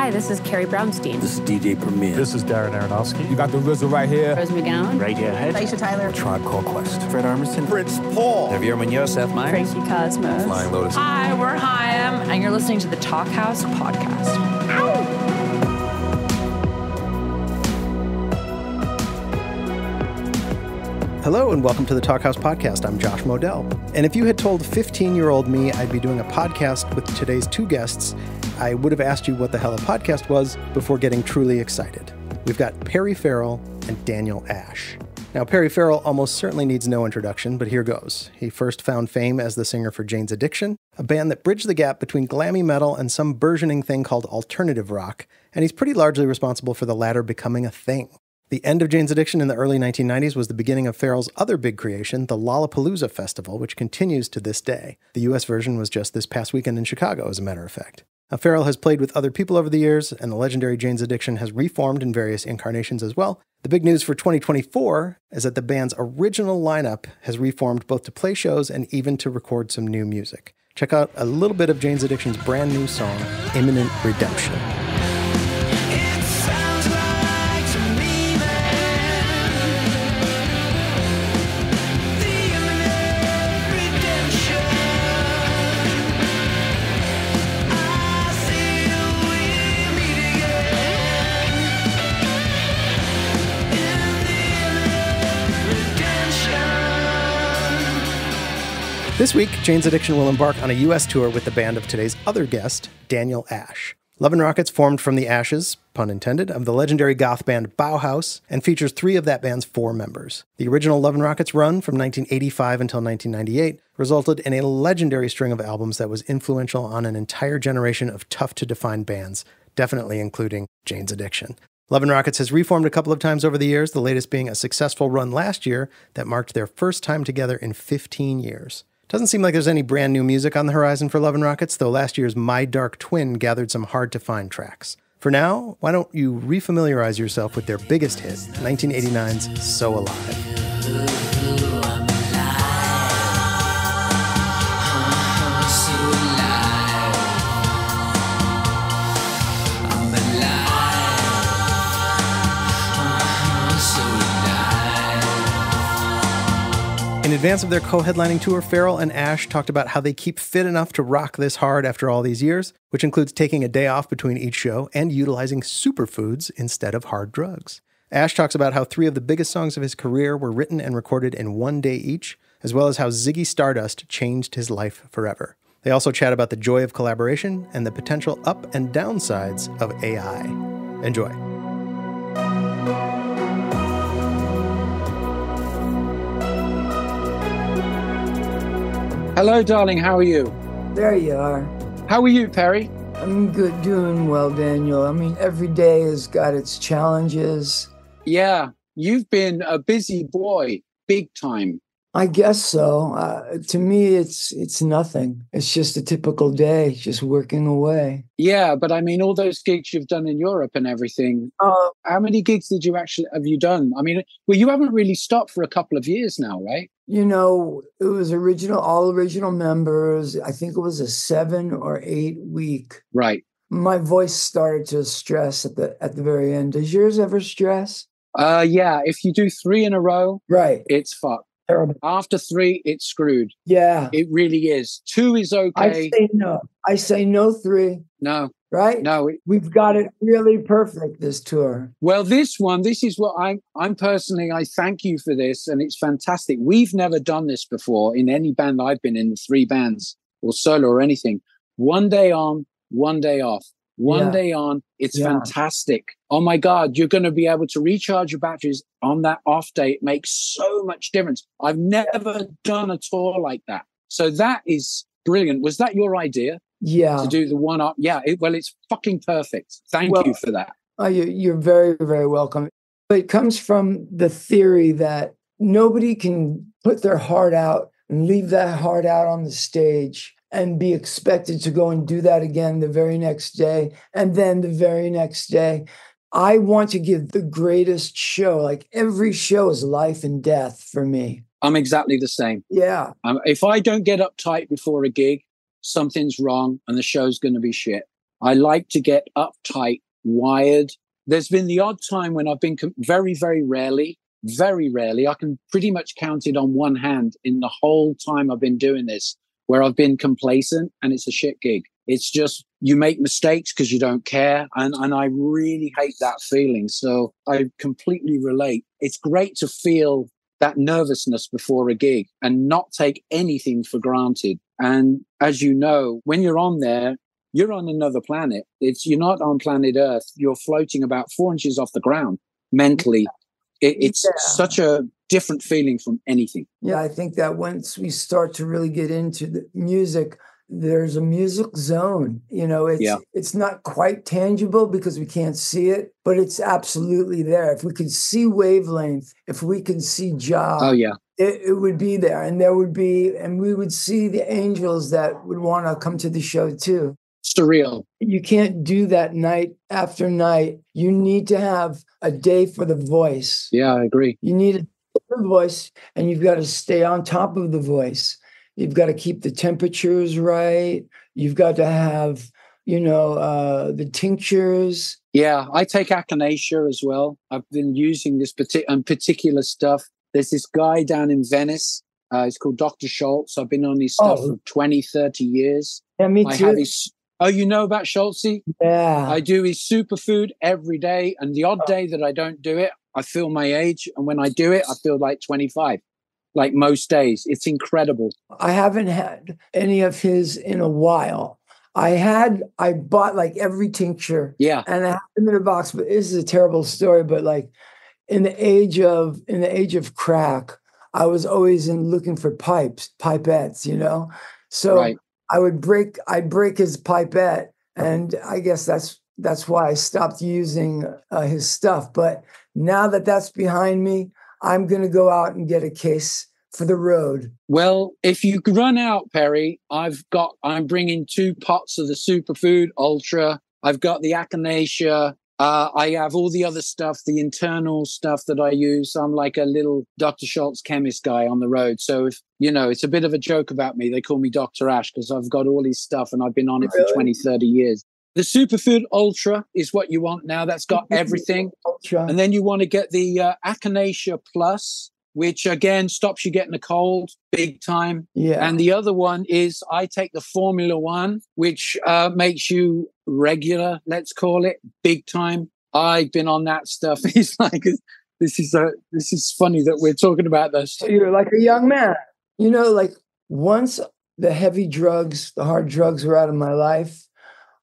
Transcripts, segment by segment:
Hi, this is Carrie Brownstein. This is DJ Premier. This is Darren Aronofsky. You got the RZA right here. Rose McGowan. Radiohead. Aisha Tyler. Tribe Called Quest. Fred Armisen. Prince Paul. Javier Munoz. Seth Meyers. Frankie Cosmos. Flying Lotus. Hi, we're Haim, and you're listening to the Talkhouse podcast. Ow! Hello and welcome to the Talkhouse Podcast. I'm Josh Modell. And if you had told 15 year old me I'd be doing a podcast with today's two guests, I would have asked you what the hell a podcast was before getting truly excited. We've got Perry Farrell and Daniel Ash. Now, Perry Farrell almost certainly needs no introduction, but here goes. He first found fame as the singer for Jane's Addiction, a band that bridged the gap between glammy metal and some burgeoning thing called alternative rock, and he's pretty largely responsible for the latter becoming a thing. The end of Jane's Addiction in the early 1990s was the beginning of Farrell's other big creation, the Lollapalooza Festival, which continues to this day. The US version was just this past weekend in Chicago, as a matter of fact. Now, Farrell has played with other people over the years, and the legendary Jane's Addiction has reformed in various incarnations as well. The big news for 2024 is that the band's original lineup has reformed both to play shows and even to record some new music. Check out a little bit of Jane's Addiction's brand new song, Imminent Redemption. This week, Jane's Addiction will embark on a U.S. tour with the band of today's other guest, Daniel Ash. Love and Rockets formed from the ashes, pun intended, of the legendary goth band Bauhaus and features three of that band's four members. The original Love and Rockets run from 1985 until 1998 resulted in a legendary string of albums that was influential on an entire generation of tough to define bands, definitely including Jane's Addiction. Love and Rockets has reformed a couple of times over the years, the latest being a successful run last year that marked their first time together in 15 years. Doesn't seem like there's any brand new music on the horizon for Love and Rockets, though last year's My Dark Twin gathered some hard to find tracks. For now, why don't you refamiliarize yourself with their biggest hit, 1989's So Alive? In advance of their co headlining tour, Farrell and Ash talked about how they keep fit enough to rock this hard after all these years, which includes taking a day off between each show and utilizing superfoods instead of hard drugs. Ash talks about how three of the biggest songs of his career were written and recorded in one day each, as well as how Ziggy Stardust changed his life forever. They also chat about the joy of collaboration and the potential up and downsides of AI. Enjoy. Hello, darling. How are you? There you are. How are you, Perry? I'm good, doing well, Daniel. I mean, every day has got its challenges. Yeah, you've been a busy boy, big time. I guess so. Uh, to me, it's it's nothing. It's just a typical day, just working away. Yeah, but I mean, all those gigs you've done in Europe and everything. Uh, How many gigs did you actually have you done? I mean, well, you haven't really stopped for a couple of years now, right? You know, it was original, all original members. I think it was a seven or eight week. Right. My voice started to stress at the at the very end. Does yours ever stress? Uh, yeah. If you do three in a row, Right. it's fucked. Terrible. After three, it's screwed. Yeah. It really is. Two is okay. I say no. I say no three. No, Right. no. It, We've got it really perfect this tour. Well, this one, this is what I'm. I'm personally. I thank you for this, and it's fantastic. We've never done this before in any band I've been in, three bands or solo or anything. One day on, one day off. One Yeah. day on, it's Yeah. fantastic. Oh my God, you're going to be able to recharge your batteries on that off day. It makes so much difference. I've never done a tour like that. So that is brilliant. Was that your idea Yeah. to do the one up? Yeah. It, well, it's fucking perfect. Thank Well, you for that. Oh, you, you're very, very welcome. But it comes from the theory that nobody can put their heart out and leave that heart out on the stage and be expected to go and do that again the very next day and then the very next day. I want to give the greatest show. Like every show is life and death for me. I'm exactly the same. Yeah. Um, if I don't get uptight before a gig, something's wrong and the show's going to be shit. I like to get uptight, wired. There's been the odd time when I've been com- very, very rarely, very rarely. I can pretty much count it on one hand in the whole time I've been doing this, where I've been complacent and it's a shit gig. It's just you make mistakes because you don't care. And, and I really hate that feeling. So I completely relate. It's great to feel that nervousness before a gig and not take anything for granted. And as you know, when you're on there, you're on another planet. It's you're not on planet Earth. You're floating about four inches off the ground mentally. It, it's yeah. such a different feeling from anything. Yeah, I think that once we start to really get into the music, there's a music zone. You know, it's yeah. it's not quite tangible because we can't see it, but it's absolutely there. If we could see wavelength, if we can see Jah, oh yeah, it, it would be there, and there would be, and we would see the angels that would want to come to the show too. Surreal. You can't do that night after night. You need to have a day for the voice. Yeah, I agree. You need a voice, and you've got to stay on top of the voice You've got to keep the temperatures right. You've got to have, you know, uh, the tinctures. Yeah, I take echinacea as well. I've been using this partic- um, particular stuff. There's this guy down in Venice. Uh, it's called Dr. Schultz. I've been on his stuff oh. for 20, 30 years. Yeah, me too. I have his, oh, you know about Schultz? Yeah. I do his superfood every day. And the odd oh. day that I don't do it, I feel my age. And when I do it, I feel like 25 like most days. It's incredible. I haven't had any of his in a while. I had I bought like every tincture. Yeah. And I have them in a box, but this is a terrible story. But like in the age of in the age of crack, I was always in looking for pipes, pipettes, you know? So right. I would break I'd break his pipette. And I guess that's that's why I stopped using uh, his stuff. But now that that's behind me, I'm going to go out and get a case for the road. Well, if you run out, Perry, I've got, I'm bringing two pots of the superfood ultra. I've got the echinacea. Uh, I have all the other stuff, the internal stuff that I use. I'm like a little Dr. Schultz chemist guy on the road. So if, you know, it's a bit of a joke about me. They call me Dr. Ash because I've got all his stuff and I've been on it really? for 20, 30 years. The Superfood Ultra is what you want now. That's got everything. Ultra. And then you want to get the uh, Echinacea Plus, which again stops you getting a cold big time. Yeah. And the other one is I take the Formula One, which uh, makes you regular, let's call it, big time. I've been on that stuff. It's like this is a this is funny that we're talking about this. You're like a young man. You know, like once the heavy drugs, the hard drugs were out of my life,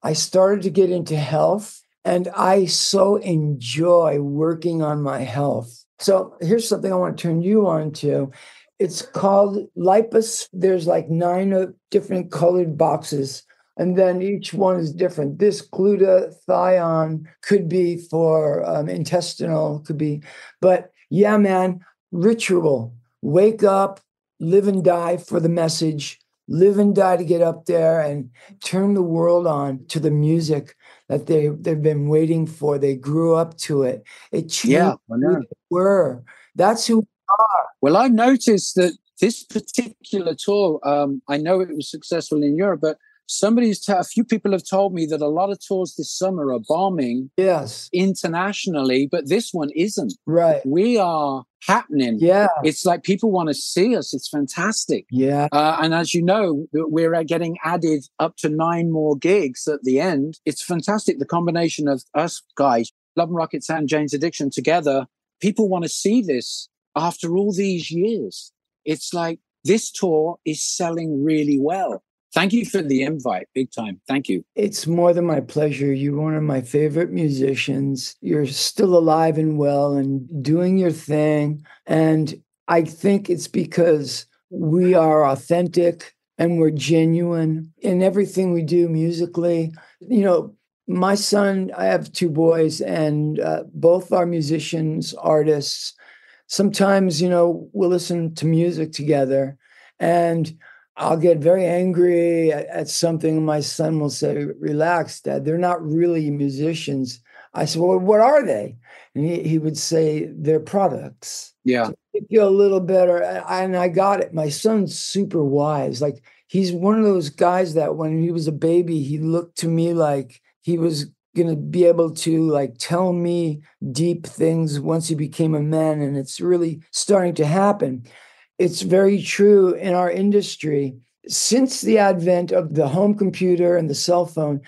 I started to get into health and I so enjoy working on my health. So here's something I want to turn you on to. It's called Lipus. There's like nine different colored boxes, and then each one is different. This glutathione could be for um, intestinal, could be, but yeah, man, ritual. Wake up, live and die for the message live and die to get up there and turn the world on to the music that they they've been waiting for. They grew up to it. It changed yeah, who they were. That's who we are. Well, I noticed that this particular tour, um, I know it was successful in Europe, but somebody's t- a few people have told me that a lot of tours this summer are bombing yes internationally but this one isn't right we are happening. Yeah. It's like people want to see us it's fantastic. Yeah. Uh, and as you know we're getting added up to nine more gigs at the end. It's fantastic the combination of us guys love and rockets and jane's addiction together. People want to see this after all these years. It's like this tour is selling really well Thank you for the invite, big time. Thank you. It's more than my pleasure. You're one of my favorite musicians. You're still alive and well and doing your thing. And I think it's because we are authentic and we're genuine in everything we do musically. You know, my son, I have two boys, and uh, both are musicians, artists. Sometimes, you know, we'll listen to music together. And I'll get very angry at, at, something. My son will say, Relax, Dad. They're not really musicians. I said, Well, what are they? And he, he would say, They're products. Yeah. To feel a little better. And I got it. My son's super wise. Like, he's one of those guys that when he was a baby, he looked to me like he was going to be able to like tell me deep things once he became a man and it's really starting to happen it's very true in our industry. Since the advent of the home computer and the cell phone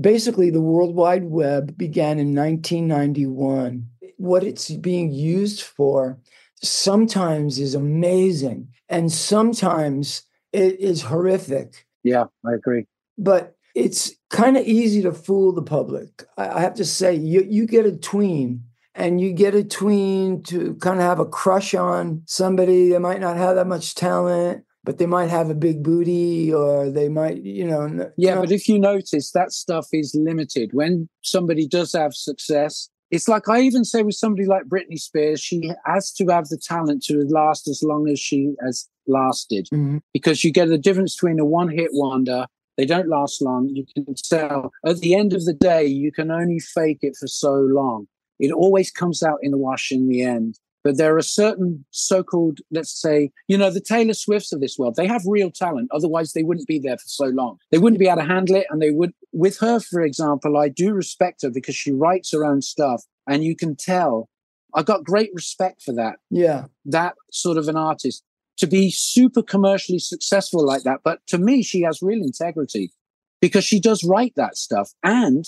basically the world wide web began in 1991 what it's being used for sometimes is amazing and sometimes it is horrific. Yeah i agree. But it's kind of easy to fool the public. I have to say, you, you get a tween and you get a tween to kind of have a crush on somebody that might not have that much talent, but they might have a big booty or they might, you know. Yeah, but if you notice, that stuff is limited. When somebody does have success, it's like I even say with somebody like Britney Spears, she has to have the talent to last as long as she has lasted mm-hmm. because you get the difference between a one hit wonder they don't last long. You can tell at the end of the day, you can only fake it for so long. It always comes out in the wash in the end. But there are certain so called, let's say, you know, the Taylor Swifts of this world, they have real talent. Otherwise, they wouldn't be there for so long. They wouldn't be able to handle it. And they would, with her, for example, I do respect her because she writes her own stuff. And you can tell I got great respect for that. Yeah. That sort of an artist to be super commercially successful like that. But to me, she has real integrity because she does write that stuff. And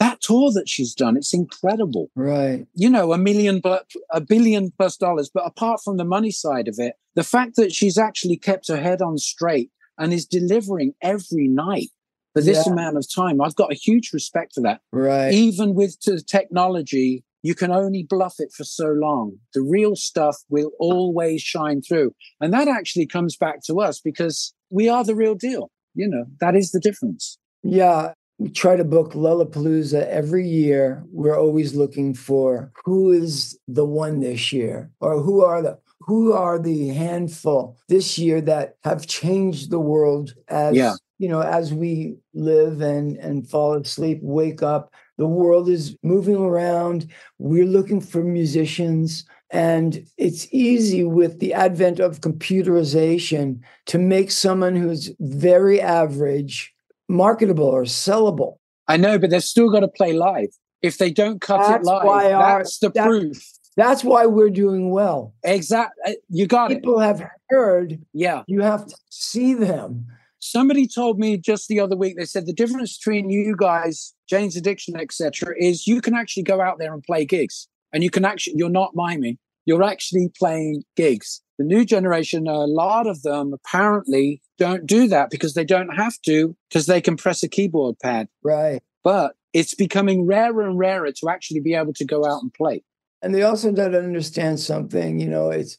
that tour that she's done, it's incredible. Right. You know, a million, a billion plus dollars. But apart from the money side of it, the fact that she's actually kept her head on straight and is delivering every night for this yeah. amount of time, I've got a huge respect for that. Right. Even with the technology you can only bluff it for so long. The real stuff will always shine through. And that actually comes back to us because we are the real deal. You know, that is the difference. Yeah. We try to book Lollapalooza every year. We're always looking for who is the one this year or who are the who are the handful this year that have changed the world as yeah. you know as we live and and fall asleep wake up the world is moving around. We're looking for musicians. And it's easy with the advent of computerization to make someone who's very average marketable or sellable. I know, but they've still got to play live. If they don't cut that's it live, our, that's the that, proof. That's why we're doing well. Exactly. Uh, you got People it. have heard. Yeah. You have to see them. Somebody told me just the other week, they said the difference between you guys, Jane's Addiction, etc., is you can actually go out there and play gigs. And you can actually, you're not miming, you're actually playing gigs. The new generation, a lot of them apparently don't do that because they don't have to, because they can press a keyboard pad. Right. But it's becoming rarer and rarer to actually be able to go out and play. And they also don't understand something, you know, it's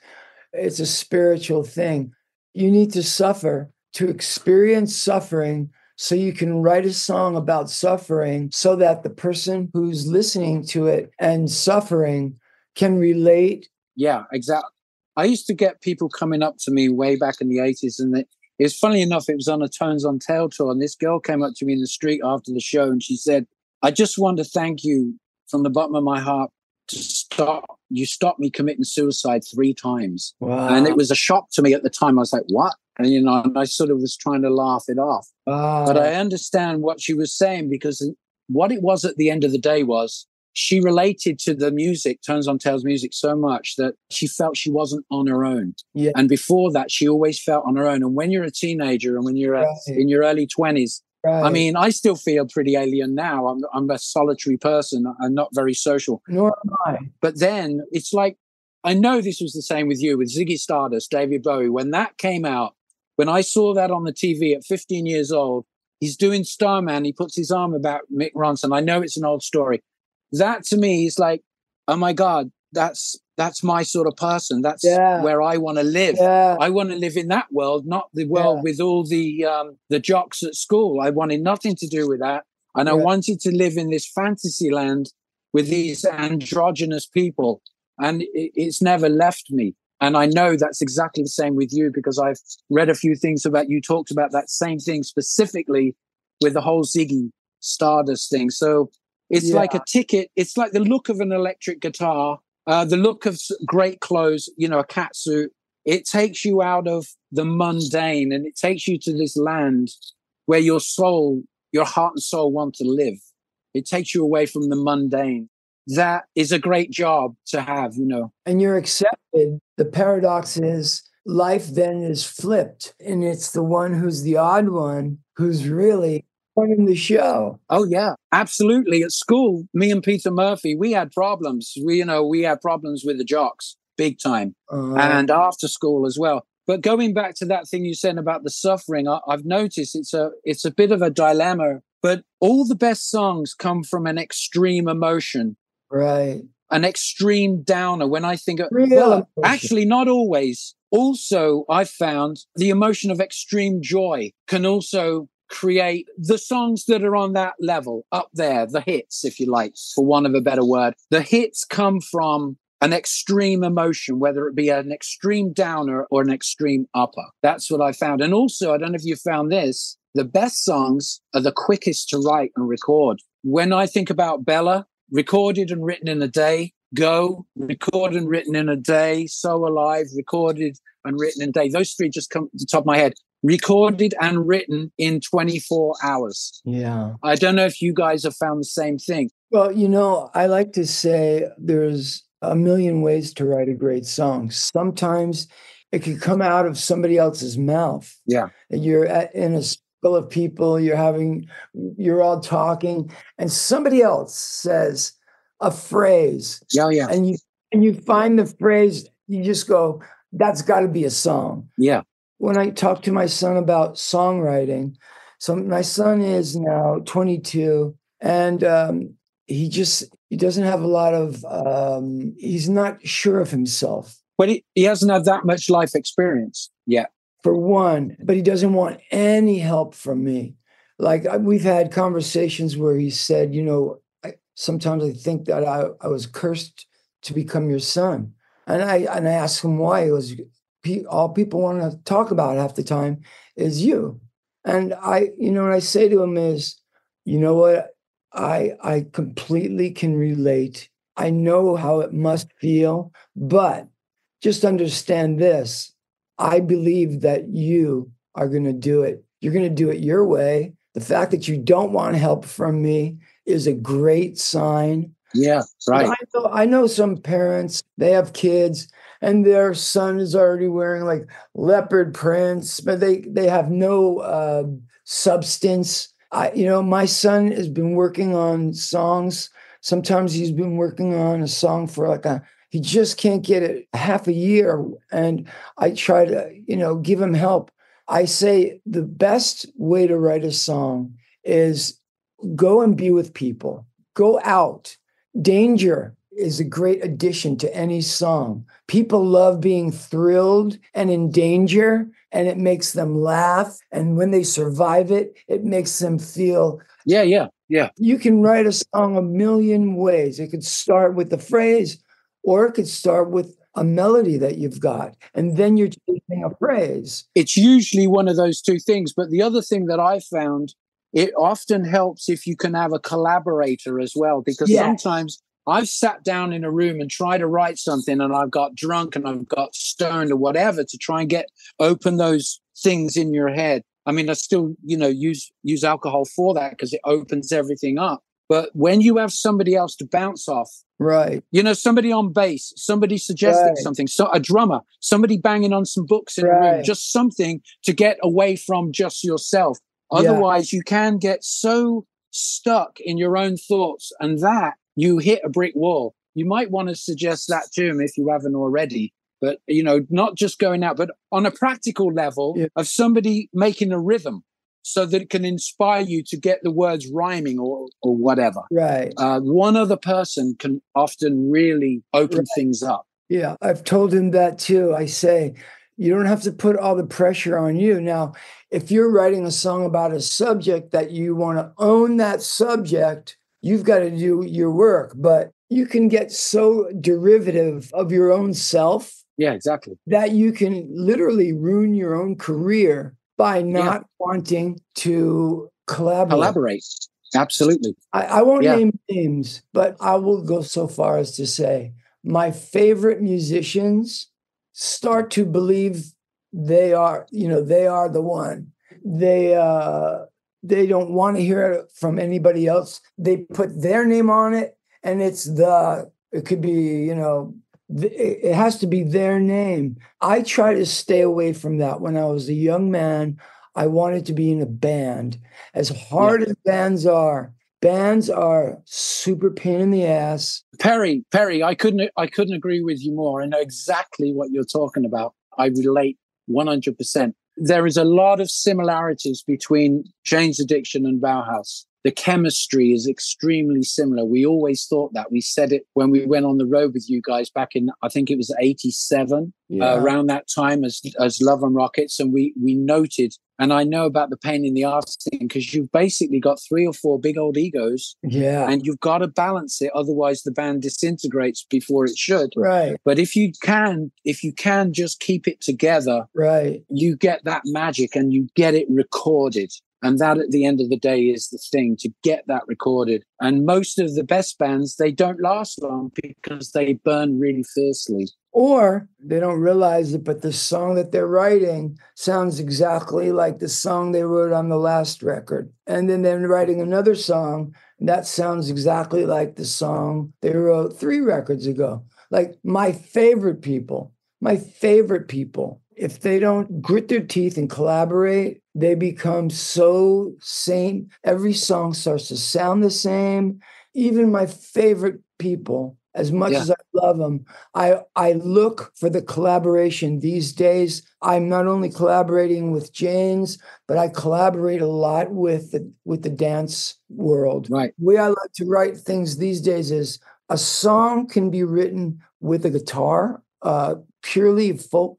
it's a spiritual thing. You need to suffer to experience suffering so you can write a song about suffering so that the person who's listening to it and suffering can relate. Yeah, exactly. I used to get people coming up to me way back in the 80s, and it, was funny enough, it was on a Tones on Tail tour, and this girl came up to me in the street after the show and she said, I just want to thank you from the bottom of my heart to stop you stopped me committing suicide three times wow. and it was a shock to me at the time i was like what and you know and i sort of was trying to laugh it off wow. but ah. i understand what she was saying because what it was at the end of the day was she related to the music Tones on Tail's music so much that she felt she wasn't on her own yeah. and before that she always felt on her own and when you're a teenager and when you're right. a, in your early 20s Right. I mean, I still feel pretty alien now. I'm, I'm a solitary person. I'm not very social. Nor am I. But then it's like, I know this was the same with you, with Ziggy Stardust, David Bowie. When that came out, when I saw that on the TV at 15 years old, he's doing Starman. He puts his arm about Mick Ronson. I know it's an old story. That to me is like, oh my God, that's that's my sort of person. That's yeah. where I want to live. Yeah. I want to live in that world, not the world yeah. with all the um, the jocks at school. I wanted nothing to do with that, and I wanted to live in this fantasy land with these androgynous people, and it, it's never left me. And I know that's exactly the same with you because I've read a few things about you talked about that same thing specifically with the whole Ziggy Stardust thing. So it's like a ticket. It's like the look of an electric guitar uh, the look of great clothes, you know, a cat suit, it takes you out of the mundane and it takes you to this land where your soul, your heart and soul want to live. It takes you away from the mundane. That is a great job to have, you know. And you're accepted. The paradox is life then is flipped, and it's the one who's the odd one who's really running the show. Oh yeah, absolutely. At school, me and Peter Murphy, we had problems. We, you know, we had problems with the jocks big time, Uh, and after school as well. But going back to that thing you said about the suffering, I, I've noticed it's a it's a bit of a dilemma. But all the best songs come from an extreme emotion, right. an extreme downer. When I think of well, actually, not always. Also, I've found the emotion of extreme joy can also create the songs that are on that level up there, the hits, if you like, for want of a better word. The hits come from an extreme emotion, whether it be an extreme downer or an extreme upper. That's what I found. And also, I don't know if you found this, the best songs are the quickest to write and record. When I think about Bella, recorded and written in a day, Go, recorded and written in a day, So Alive, recorded and written in a day. Those three just come to the top of my head. Recorded and written in 24 hours. Yeah. I don't know if you guys have found the same thing. Well, you know, I like to say there's a million ways to write a great song. Sometimes it can come out of somebody else's mouth. Yeah. You're at, in a circle of people, you're having, you're all talking, and somebody else says a phrase, Yeah, yeah, and you and you find the phrase, you just go, that's got to be a song. yeah. When I talk to my son about songwriting, so my son is now 22, and um, he just he doesn't have a lot of um, he's not sure of himself But he, he hasn't had that much life experience yet. for one, but he doesn't want any help from me. Like we've had conversations where he said, you know, I, sometimes I think that I, I was cursed to become your son, and I and I asked him why. He was "Pe- all people want to talk about half the time is you, and I, you know, what I say to him is, you know what, I I completely can relate. I know how it must feel, but just understand this. I believe that you are going to do it. You're going to do it your way. The fact that you don't want help from me is a great sign. Yeah, right. I know, I know some parents, they have kids and their son is already wearing like leopard prints, but they, they have no uh, substance. I, you know, my son has been working on songs. Sometimes he's been working on a song for like a, he just can't get it half a year. And I try to, you know, give him help. I say the best way to write a song is go and be with people, go out. Danger is a great addition to any song. People love being thrilled and in danger, and it makes them laugh. And when they survive it, it makes them feel Yeah, yeah, yeah. you can write a song a million ways. It could start with the phrase, or it could start with a melody that you've got, and then you're taking a phrase. It's usually one of those two things. But the other thing that I found, it often helps if you can have a collaborator as well, because sometimes I've sat down in a room and tried to write something and I've got drunk and I've got stoned or whatever to try and get open those things in your head. I mean, I still, you know, use use alcohol for that because it opens everything up. But when you have somebody else to bounce off, Right. you know, somebody on bass, somebody suggesting Right. something, so a drummer, somebody banging on some books in the room, just something to get away from just yourself. Yeah. Otherwise, you can get so stuck in your own thoughts, and that you hit a brick wall. You might want to suggest that to him if you haven't already. But you know, not just going out, but on a practical level Yeah. of somebody making a rhythm so that it can inspire you to get the words rhyming or or whatever Right. uh, one other person can often really open Right. things up. Yeah. I've told him that too. I say, you don't have to put all the pressure on you. Now, if you're writing a song about a subject that you want to own that subject, you've got to do your work. But you can get so derivative of your own self Yeah, exactly. that you can literally ruin your own career by not wanting to collaborate. Collaborate. Absolutely. I, I won't Yeah. name names, but I will go so far as to say my favorite musicians start to believe they are, you know, they are the one. They uh they don't want to hear it from anybody else. They put their name on it, and it's the. It could be you know it has to be their name. I try to stay away from that. When I was a young man, I wanted to be in a band. As hard yeah. as bands are, bands are super pain in the ass. Perry, Perry, I couldn't I couldn't agree with you more. I know exactly what you're talking about. I relate 100%. There is a lot of similarities between Jane's Addiction and Bauhaus the chemistry is extremely similar. We always thought that. We said it when we went on the road with you guys back in, I think it was 87, uh, yeah. uh, around that time as, as Love and Rockets. And we, we noted, and I know about the pain in the ass thing because you've basically got three or four big old egos. Yeah. And you've got to balance it. Otherwise the band disintegrates before it should. Right. But if you can, if you can just keep it together, right, you get that magic and you get it recorded. And that at the end of the day is the thing to get that recorded. And most of the best bands, they don't last long because they burn really fiercely. Or they don't realize it, but the song that they're writing sounds exactly like the song they wrote on the last record. And then they're writing another song that sounds exactly like the song they wrote three records ago. Like my favorite people, my favorite people if they don't grit their teeth and collaborate, they become so same. Every song starts to sound the same. Even my favorite people, as much yeah. as I love them, I I look for the collaboration these days. I'm not only collaborating with Jane's, but I collaborate a lot with the with the dance world. Right. The way I like to write things these days is a song can be written with a guitar, uh, purely folk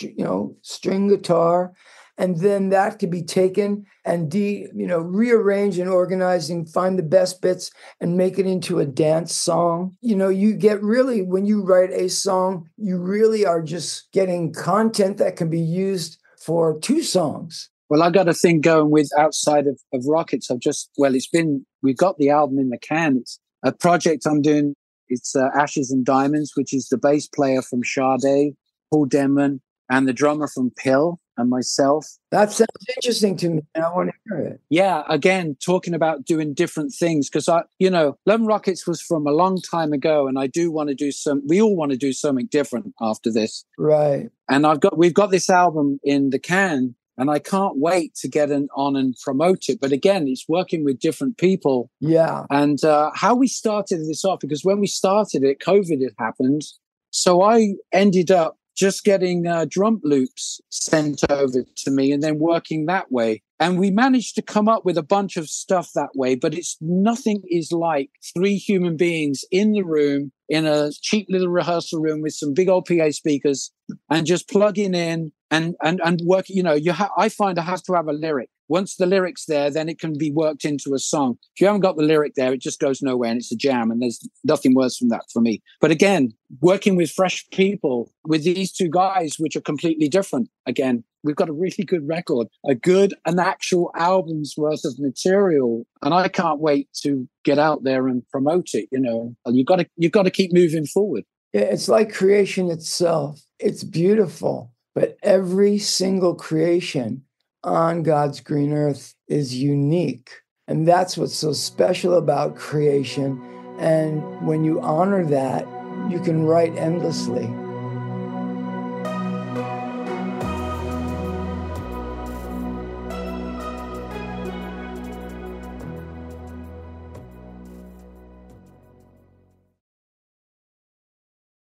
you know, string guitar, and then that could be taken and de, you know, rearrange and organize and find the best bits and make it into a dance song. You know, you get really when you write a song, you really are just getting content that can be used for two songs. Well, I got a thing going with outside of, of Rockets. I've just, well, it's been, we've got the album in the can. It's a project I'm doing. It's uh, Ashes and Diamonds, which is the bass player from Sade, Paul Denman, and the drummer from PiL and myself. That sounds interesting to me. I want to hear it. Yeah, again, talking about doing different things because I, you know, Love Rockets was from a long time ago, and I do want to do some. We all want to do something different after this, right? And I've got we've got this album in the can, and I can't wait to get an, on and promote it. But again, it's working with different people. Yeah. And uh, how we started this off because when we started it, COVID had happened. So I ended up just getting uh, drum loops sent over to me and then working that way. And we managed to come up with a bunch of stuff that way, but it's nothing is like three human beings in the room in a cheap little rehearsal room with some big old PA speakers and just plugging in and and and work. You know, you ha- I find I have to have a lyric once the lyric's there, then it can be worked into a song. If you haven't got the lyric there, it just goes nowhere and it's a jam. And there's nothing worse than that for me. But again, working with fresh people, with these two guys, which are completely different, again, we've got a really good record, a good, an actual album's worth of material. And I can't wait to get out there and promote it. You know, you've got to, you've got to keep moving forward. It's like creation itself. It's beautiful, but every single creation on God's green earth is unique. And that's what's so special about creation. And when you honor that, you can write endlessly.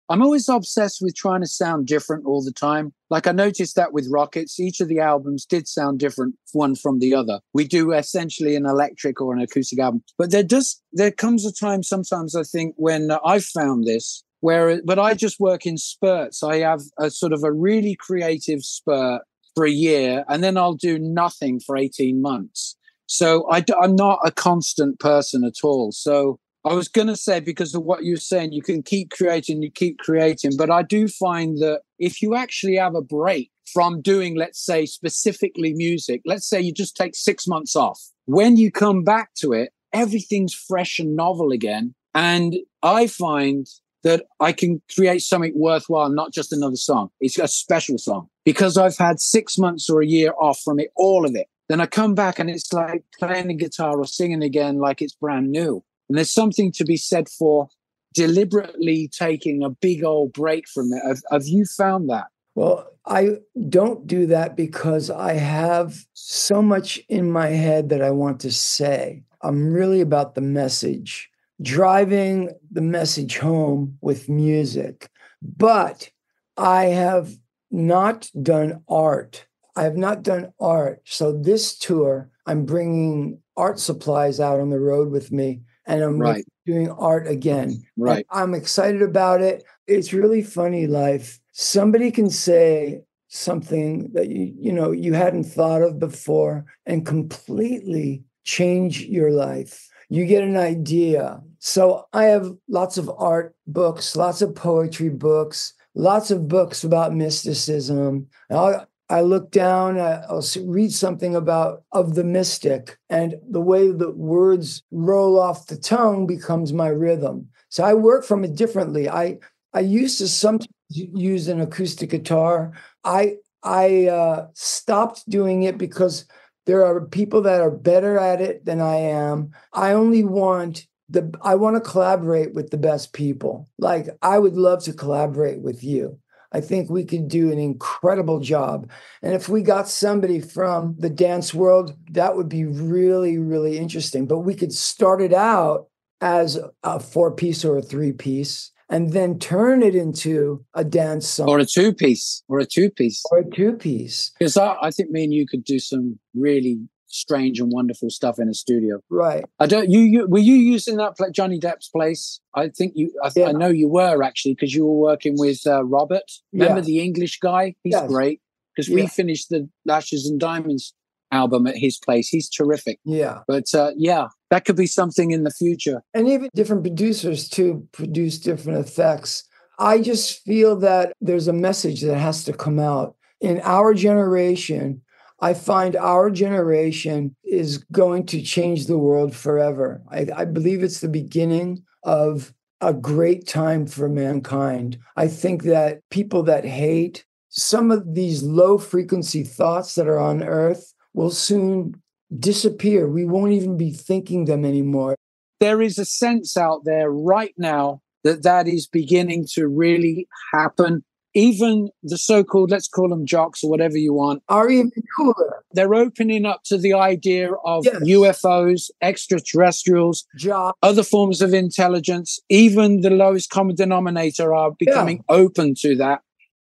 I'm always obsessed with trying to sound different all the time. Like I noticed that with Rockets, each of the albums did sound different one from the other. We do essentially an electric or an acoustic album, but there does there comes a time sometimes I think when I've found this where but I just work in spurts. I have a sort of a really creative spurt for a year and then I'll do nothing for 18 months. So I, I'm not a constant person at all. So I was going to say, because of what you're saying, you can keep creating, you keep creating. But I do find that if you actually have a break from doing, let's say, specifically music, let's say you just take six months off, when you come back to it, everything's fresh and novel again. And I find that I can create something worthwhile, not just another song. It's a special song because I've had six months or a year off from it, all of it. then I come back and it's like playing the guitar or singing again like it's brand new. And there's something to be said for deliberately taking a big old break from it. Have, have you found that? Well, I don't do that because I have so much in my head that I want to say. I'm really about the message, driving the message home with music. But I have not done art. I have not done art. So this tour, I'm bringing art supplies out on the road with me and I'm Right. doing art again. Right. And I'm excited about it. It's really funny life. Somebody can say something that you you know you hadn't thought of before and completely change your life. You get an idea. So I have lots of art books, lots of poetry books, lots of books about mysticism. I, I look down, I'll read something about of the mystic, and the way the words roll off the tongue becomes my rhythm. So I work from it differently. I I used to sometimes use an acoustic guitar. I I uh, stopped doing it because there are people that are better at it than I am. I only want the I want to collaborate with the best people. Like I would love to collaborate with you. I think we could do an incredible job. And if we got somebody from the dance world, that would be really, really interesting. But we could start it out as a four piece or a three piece and then turn it into a dance song Or a two piece, or a two piece. or a two piece. Because I, I think me and you could do some really strange and wonderful stuff in a studio. Right. I don't. You, you were you using that pla Johnny Depp's place? I think you. I, Yeah. I know you were actually because you were working with uh, Robert. Remember Yeah. the English guy? He's Yes. great. Because we finished the Ashes and Diamonds album at his place. He's terrific. Yeah. But uh, yeah, that could be something in the future. and even different producers too produce different effects. I just feel that there's a message that has to come out. In our generation, I find our generation is going to change the world forever. I, I believe it's the beginning of a great time for mankind. I think that people that hate some of these low frequency thoughts that are on earth will soon disappear. We won't even be thinking them anymore. There is a sense out there right now that that is beginning to really happen. Even the so-called, let's call them jocks or whatever you want, Are even cooler. they're opening up to the idea of Yes. UFOs, extraterrestrials, Job. other forms of intelligence, even the lowest common denominator are becoming open to that.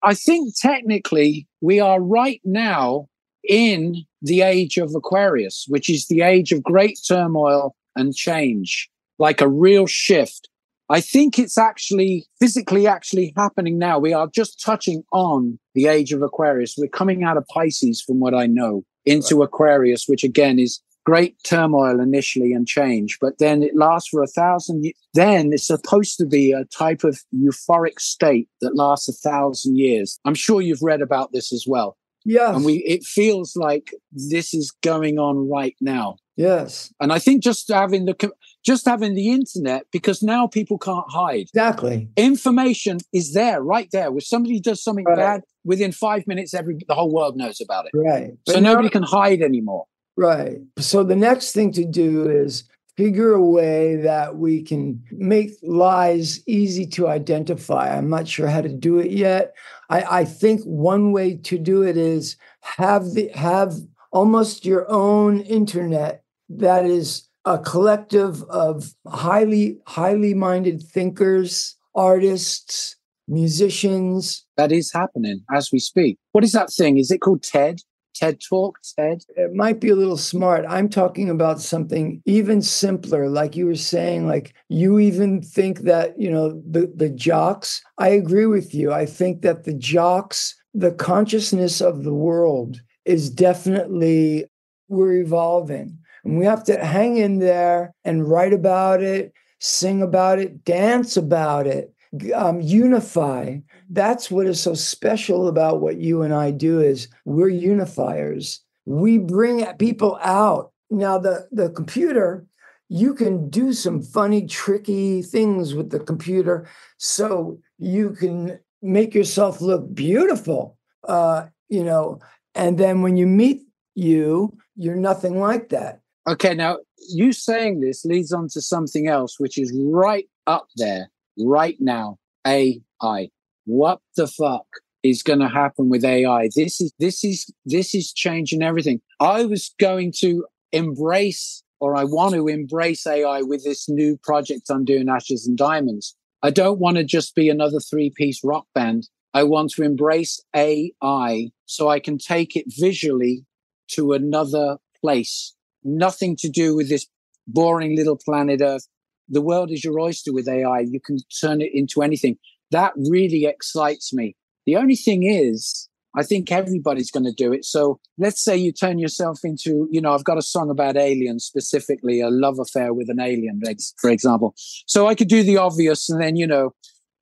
I think technically we are right now in the age of Aquarius, which is the age of great turmoil and change, like a real shift. I think it's actually physically actually happening now. We are just touching on the age of Aquarius. We're coming out of Pisces, from what I know, into Aquarius, which again is great turmoil initially and change, but then it lasts for a thousand. ye- Then it's supposed to be a type of euphoric state that lasts a thousand years. I'm sure you've read about this as well, Yeah. and we it feels like this is going on right now. Yes. And I think just having the just having the internet because now people can't hide. Exactly. Information is there, right there. If somebody does something Right. bad, within five minutes, every the whole world knows about it. Right. So But now- nobody can hide anymore. Right. So the next thing to do is figure a way that we can make lies easy to identify. I'm not sure how to do it yet. I, I think one way to do it is have the have almost your own internet that is a collective of highly highly minded thinkers, artists, musicians, That is happening as we speak. What is that thing? Is it called TED? TED Talk? TED? it might be a little smart. I'm talking about something even simpler, like you were saying, like you even think that, you know, the, the jocks. I agree with you. I think that the jocks, the consciousness of the world is definitely, we're evolving. And we have to hang in there and write about it, sing about it, dance about it, um, unify that's what is so special about what you and I do is we're unifiers. We bring people out. Now the the computer, you can do some funny tricky things with the computer so you can make yourself look beautiful. Uh, you know, and then when you meet you, you're nothing like that. Okay, now you saying this leads on to something else, which is right up there right now. AI. What the fuck is going to happen with AI? This is this is this is changing everything. I was going to embrace, or I want to embrace AI with this new project I'm doing, Ashes and Diamonds. I don't want to just be another three piece rock band. I want to embrace AI so I can take it visually to another place. Nothing to do with this boring little planet Earth. The world is your oyster with AI. You can turn it into anything. That really excites me. The only thing is, I think everybody's going to do it. So let's say you turn yourself into, you know, I've got a song about aliens, specifically a love affair with an alien, for example. So I could do the obvious and then, you know,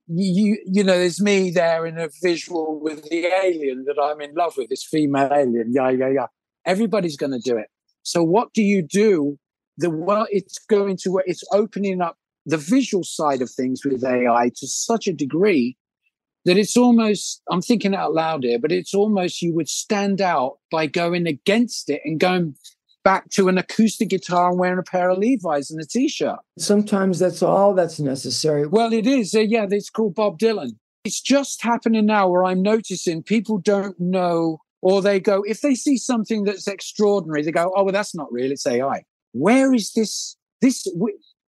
you you know, there's me there in a visual with the alien that I'm in love with, this female alien. Yeah, yeah, yeah. Everybody's going to do it. So what do you do? The well, it's going to it's opening up the visual side of things with AI to such a degree that it's almost, I'm thinking out loud here, but it's almost you would stand out by going against it and going back to an acoustic guitar and wearing a pair of Levi's and a t shirt. Sometimes that's all that's necessary. Well, it is. Uh, yeah, it's called Bob Dylan. It's just happening now where I'm noticing people don't know, or they go, if they see something that's extraordinary, they go, oh, well, that's not real. It's AI. Where is this? This,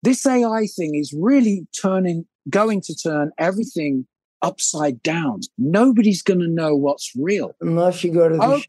this AI thing is really turning, going to turn everything upside down. Nobody's going to know what's real unless you go to the. Oh,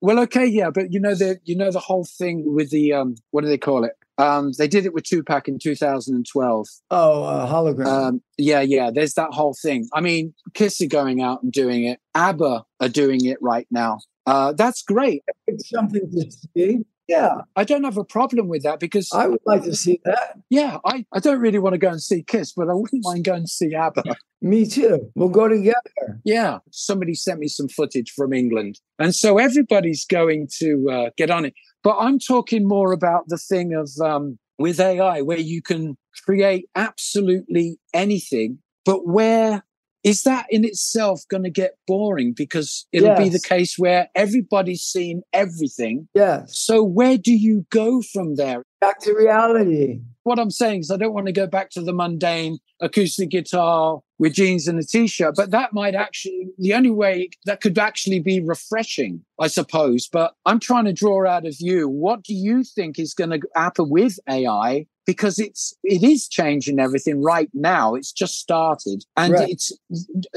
well, okay, yeah, but you know the you know the whole thing with the um, what do they call it? Um, they did it with Tupac in 2012. Oh, uh, hologram. Um, yeah, yeah. There's that whole thing. I mean, Kiss are going out and doing it. ABBA are doing it right now. Uh, that's great. It's something to see. Yeah. I don't have a problem with that because I would like to see that. Yeah. I, I don't really want to go and see Kiss, but I wouldn't mind going to see ABBA. Me too. We'll go together. Yeah. Somebody sent me some footage from England. And so everybody's going to uh, get on it. But I'm talking more about the thing of um, with AI, where you can create absolutely anything, but where is that in itself going to get boring? Because it'll yes. be the case where everybody's seen everything. Yes. So where do you go from there? Back to reality. What i'm saying is i don't want to go back to the mundane acoustic guitar with jeans and a t-shirt but that might actually the only way that could actually be refreshing i suppose but i'm trying to draw out of you what do you think is going to happen with ai because it's it is changing everything right now it's just started and right. it's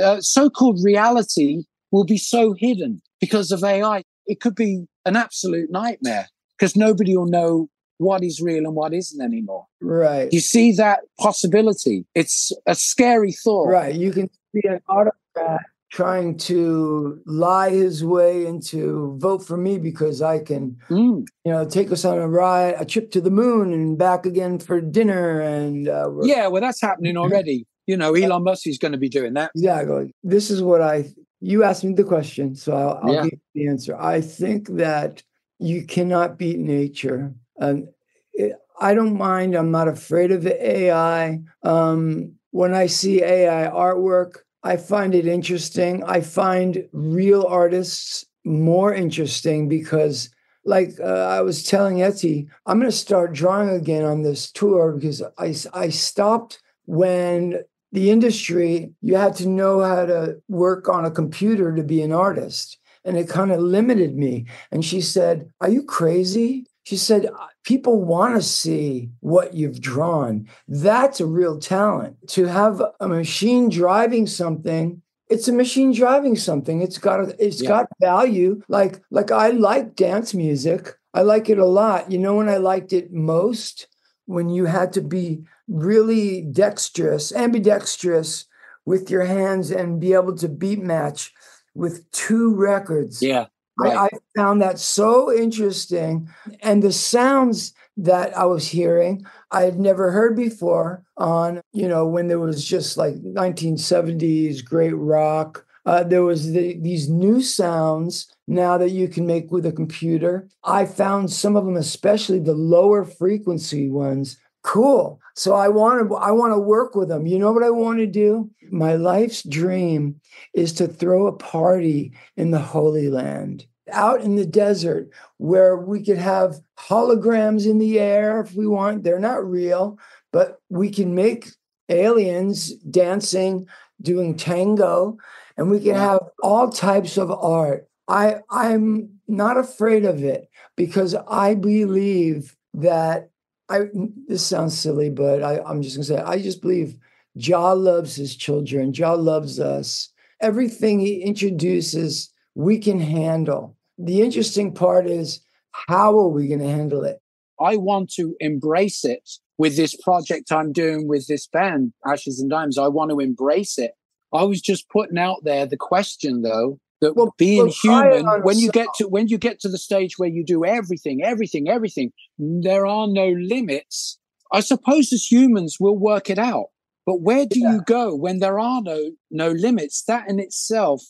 uh, so-called reality will be so hidden because of ai it could be an absolute nightmare because nobody will know what is real and what isn't anymore right you see that possibility it's a scary thought right you can see an autocrat trying to lie his way into vote for me because I can, mm. you know, take us on a ride, a trip to the moon and back again for dinner. And uh, yeah, well, that's happening already. you know, Elon Musk is going to be doing that. Exactly. This is what I. You asked me the question, so I'll, I'll yeah. give you the answer. I think that you cannot beat nature. Um, it, I don't mind. I'm not afraid of AI. Um, when I see AI artwork, I find it interesting. I find real artists more interesting because, like uh, I was telling Etty, I'm going to start drawing again on this tour because I, I stopped when the industry, you had to know how to work on a computer to be an artist. And it kind of limited me. And she said, Are you crazy? She said, People want to see what you've drawn. That's a real talent. To have a machine driving something, it's a machine driving something. It's got a, it's yeah. got value. Like like I like dance music. I like it a lot. You know when I liked it most when you had to be really dexterous, ambidextrous with your hands and be able to beat match with two records. Yeah. Right. I, I found that so interesting. And the sounds that I was hearing, I had never heard before on, you know, when there was just like 1970s great rock. Uh, there was the, these new sounds now that you can make with a computer. I found some of them, especially the lower frequency ones, cool. So I want to I want to work with them. You know what I want to do? My life's dream is to throw a party in the Holy Land. out in the desert where we could have holograms in the air if we want. They're not real, but we can make aliens dancing, doing tango, and we can have all types of art. I I'm not afraid of it because I believe that I this sounds silly, but I, I'm just gonna say I just believe Jah loves his children. Jah loves us. Everything he introduces, we can handle. The interesting part is how are we going to handle it? I want to embrace it with this project I'm doing with this band, Ashes and Diamonds. I want to embrace it. I was just putting out there the question though that well, being human when you get to when you get to the stage where you do everything everything everything there are no limits. I suppose as humans we'll work it out. But where do yeah. you go when there are no no limits? That in itself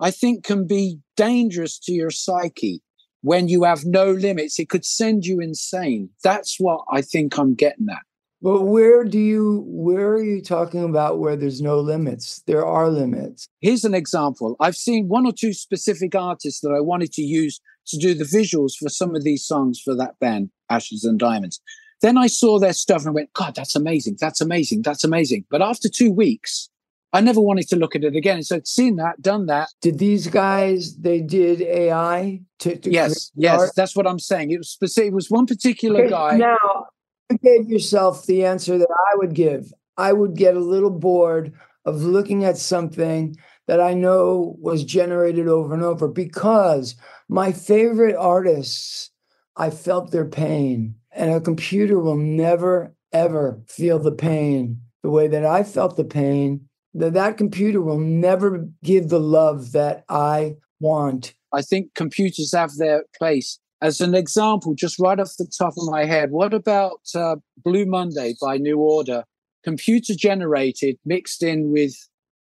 i think can be dangerous to your psyche. When you have no limits it could send you insane. That's what i think i'm getting at but where do you where are you talking about where there's no limits? There are limits. Here's an example. I've seen one or two specific artists that I wanted to use to do the visuals for some of these songs for that band, Ashes and Diamonds. Then I saw their stuff and I went, God, that's amazing. That's amazing. That's amazing. But after two weeks, I never wanted to look at it again. So seen that, done that. Did these guys? They did AI to, to yes, yes. Art? That's what I'm saying. It was specific. It was one particular okay, guy. Now you gave yourself the answer that I would give. I would get a little bored of looking at something that I know was generated over and over because my favorite artists, I felt their pain. And a computer will never, ever feel the pain the way that I felt the pain. That that computer will never give the love that I want. I think computers have their place as an example, just right off the top of my head, what about uh, Blue Monday by New Order? Computer generated, mixed in with,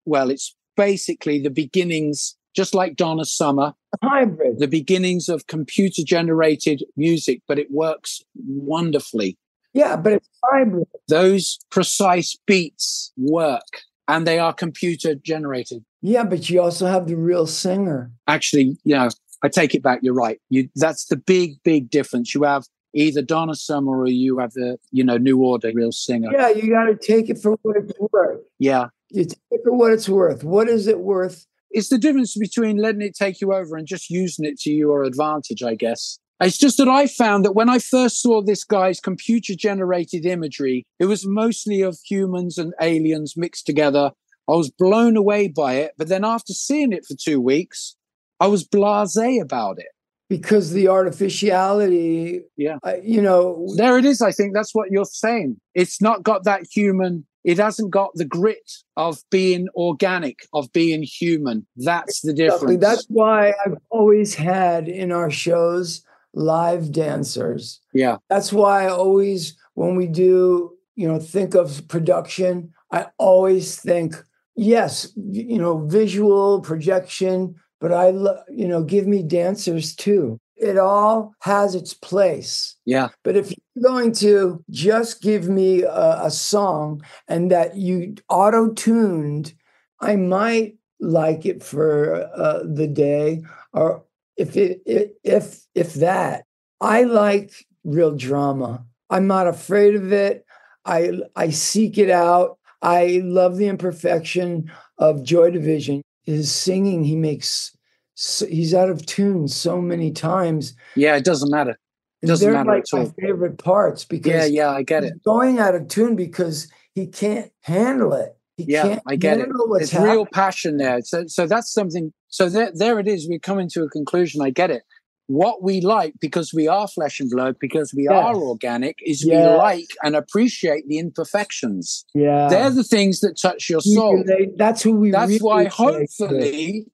well, it's basically the beginnings, just like Donna Summer. Hybrid. The beginnings of computer generated music, but it works wonderfully. Yeah, but it's hybrid. Those precise beats work and they are computer generated. Yeah, but you also have the real singer. Actually, yeah, I take it back. You're right. You that's the big, big difference. You have either Donna Summer or you have the you know New Order real singer. Yeah, you got to take it for what it's worth. Yeah, you take it for what it's worth. What is it worth? It's the difference between letting it take you over and just using it to your advantage, I guess. It's just that I found that when I first saw this guy's computer generated imagery, it was mostly of humans and aliens mixed together. I was blown away by it. But then after seeing it for two weeks, I was blasé about it. Because the artificiality yeah. uh, you know there it is i think that's what you're saying. It's not got that human it hasn't got the grit of being organic of being human. That's the difference. That's why i've always had in our shows live dancers. Yeah. That's why i always when we do you know think of production i always think yes you know visual projection but I, you know, give me dancers too. It all has its place. Yeah. But if you're going to just give me a, a song and that you auto tuned, I might like it for uh, the day, or if it, it if if that. I like real drama. I'm not afraid of it. I I seek it out. I love the imperfection of Joy Division his singing he makes so, he's out of tune so many times. Yeah it doesn't matter. It doesn't matter like at all. my favorite parts because yeah yeah i get it. going out of tune because he can't handle it. He yeah i get it. it's real passion there. So so that's something so there, there it is. We're coming to a conclusion. I get it what we like because we are flesh and blood because we yes. are organic is yes. we like and appreciate the imperfections. Yeah. They're the things that touch your soul. that's who we that's really why hopefully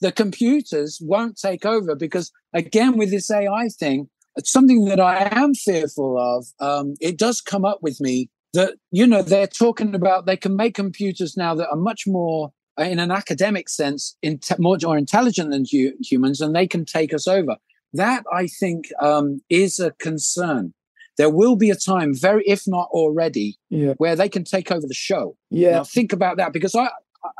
the computers won't take over because again with this ai thing it's something that i am fearful of. Um, it does come up with me that you know they're talking about they can make computers now that are much more uh, in an academic sense in more, more intelligent than hu- humans and they can take us over that I think um, is a concern. There will be a time, very if not already, yeah. where they can take over the show. Yeah, now, think about that because I,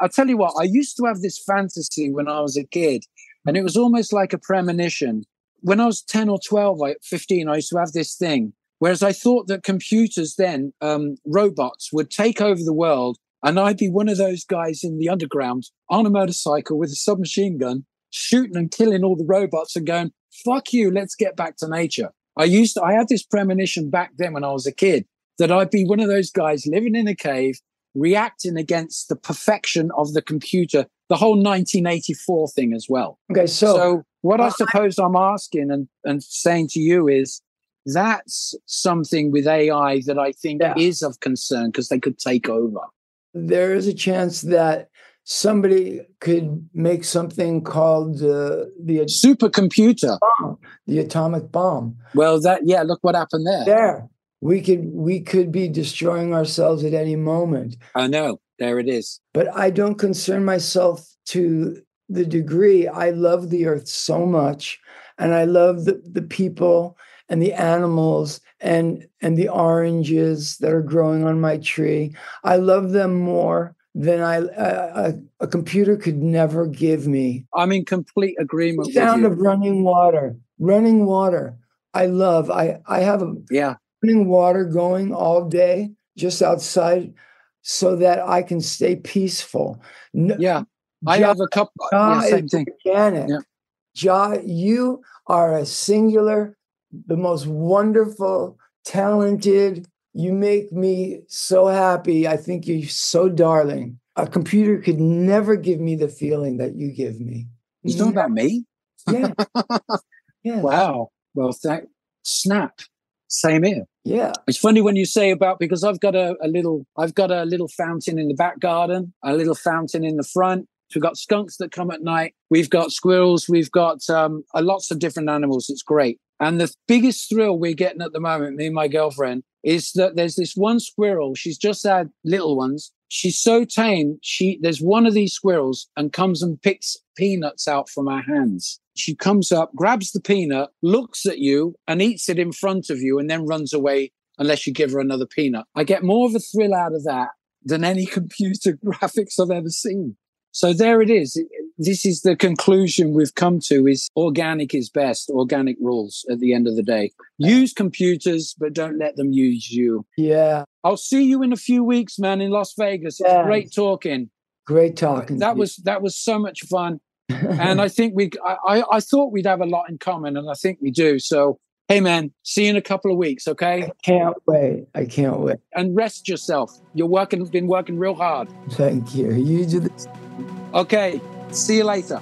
I tell you what, I used to have this fantasy when I was a kid And it was almost like a premonition. When I was 10 or 12, I, 15, I used to have this thing. Whereas I thought that computers then, um, robots, would take over the world and I'd be one of those guys in the underground on a motorcycle with a submachine gun, shooting and killing all the robots and going, fuck you, let's get back to nature. I used to, I had this premonition back then when I was a kid that I'd be one of those guys living in a cave, reacting against the perfection of the computer, the whole 1984 thing as well. Okay, so, So what I suppose I'm asking and, and saying to you is that's something with AI that I think Yeah. is of concern because they could take over. there is a chance that somebody could make something called uh, the Supercomputer. bomb, the atomic bomb. Well, that yeah. Look what happened there. There, we could we could be destroying ourselves at any moment. I know. There it is. But I don't concern myself to the degree I love the earth so much, and I love the, the people and the animals and and the oranges that are growing on my tree. I love them more than I a, a, a computer could never give me. I'm in complete agreement with Sound of running water, running water. I love. I I have a yeah. running water going all day just outside so that I can stay peaceful. No, Yeah. I Ja- have a couple. Ja yeah, same thing. organic. Yeah. Ja, you are a singular, the most wonderful, talented. You make me so happy. I think you're so darling. A computer could never give me the feeling that you give me. You talking about me? Yeah. yeah. Wow. Well, thank snap. Same here. Yeah. It's funny when you say about because I've got a, a little I've got a little fountain in the back garden, a little fountain in the front. We've got skunks that come at night. We've got squirrels. We've got um, lots of different animals. It's great. And the biggest thrill we're getting at the moment, me and my girlfriend, is that there's this one squirrel. She's just had little ones. She's so tame. She there's one of these squirrels and comes and picks peanuts out from our hands. She comes up, grabs the peanut, looks at you, and eats it in front of you, and then runs away unless you give her another peanut. I get more of a thrill out of that than any computer graphics I've ever seen. So there it is. This is the conclusion we've come to is organic is best. Organic rules at the end of the day. Use computers, but don't let them use you. Yeah. I'll see you in a few weeks, man, in Las Vegas. It's Yes. great talking. Great talking. That was that was so much fun. And I think we I, I I thought we'd have a lot in common, and I think we do. So hey man, see you in a couple of weeks, okay? I can't wait. I can't wait. And rest yourself. You're working been working real hard. Thank you. You do this. Okay. See you later.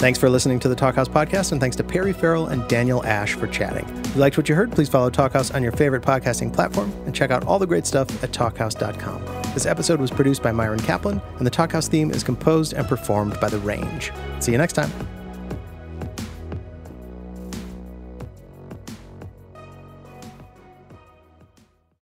Thanks for listening to the Talkhouse podcast, and thanks to Perry Farrell and Daniel Ash for chatting. If you liked what you heard, please follow Talkhouse on your favorite podcasting platform and check out all the great stuff at talkhouse.com. This episode was produced by Myron Kaplan, and the Talkhouse theme is composed and performed by The Range. See you next time.